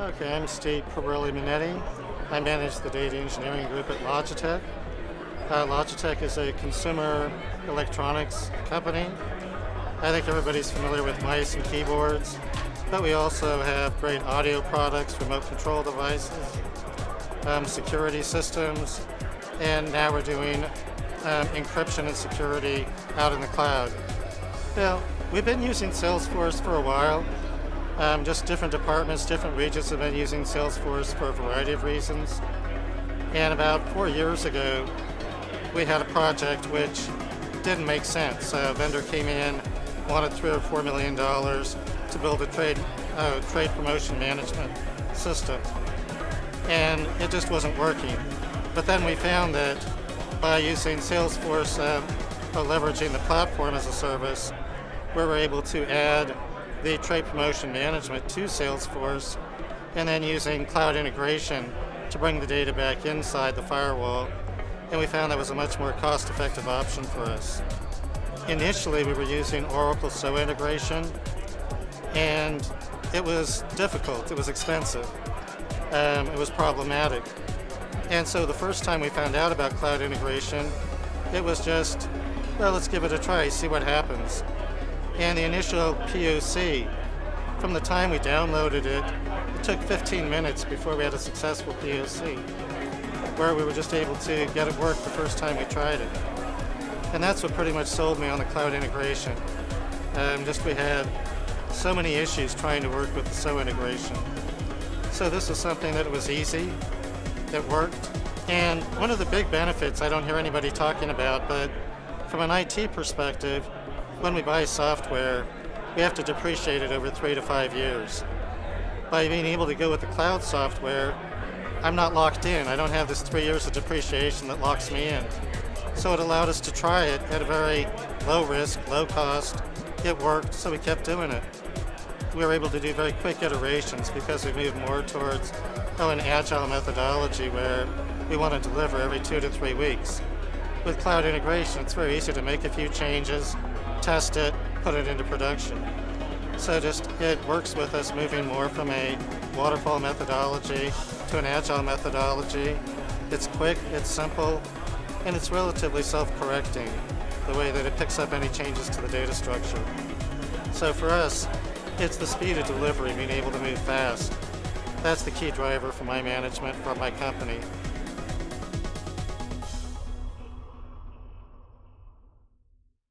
Okay, I'm Steve Perelli Minetti. I manage the data engineering group at Logitech. Uh, Logitech is a consumer electronics company. I think everybody's familiar with mice and keyboards, but we also have great audio products, remote control devices, um, security systems, and now we're doing um, encryption and security out in the cloud. Now, we've been using Salesforce for a while. Um, just different departments, different regions have been using Salesforce for a variety of reasons. And about four years ago, we had a project which didn't make sense. A vendor came in, wanted three or four million dollars to build a trade uh, trade promotion management system, and it just wasn't working. But then we found that by using Salesforce, uh, leveraging the platform as a service, we were able to add the trade promotion management to Salesforce and then using cloud integration to bring the data back inside the firewall. And we found that was a much more cost effective option for us. Initially, we were using Oracle SOA integration, and it was difficult, it was expensive, um, it was problematic. And so the first time we found out about cloud integration, it was just, well, let's give it a try, see what happens. And the initial POC, from the time we downloaded it, it took 15 minutes before we had a successful POC, where we were just able to get it work the first time we tried it. And that's what pretty much sold me on the cloud integration. Um, just we had so many issues trying to work with the SOA integration. So this was something that was easy, that worked. And one of the big benefits I don't hear anybody talking about, but from an IT perspective, when we buy software, we have to depreciate it over three to five years. By being able to go with the cloud software, I'm not locked in. I don't have this three years of depreciation that locks me in. So it allowed us to try it at a very low risk, low cost. It worked, so we kept doing it. We were able to do very quick iterations because we moved more towards oh, an agile methodology where we want to deliver every two to three weeks. With cloud integration, it's very easy to make a few changes, test it, put it into production. So just it works with us moving more from a waterfall methodology to an agile methodology. It's quick, it's simple, and it's relatively self-correcting, the way that it picks up any changes to the data structure. So for us, it's the speed of delivery, being able to move fast. That's the key driver for my management, for my company.